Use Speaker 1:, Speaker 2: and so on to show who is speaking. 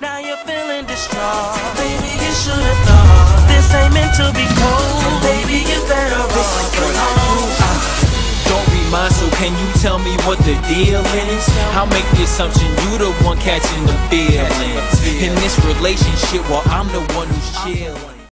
Speaker 1: Now you're feeling distraught. Baby, you should have thought this ain't meant to be cold. Baby, you better run.
Speaker 2: Don't be mine, so can you tell me what the deal is? I'll make the assumption you the one catching the feelings. in this relationship while I'm the one who's chilling.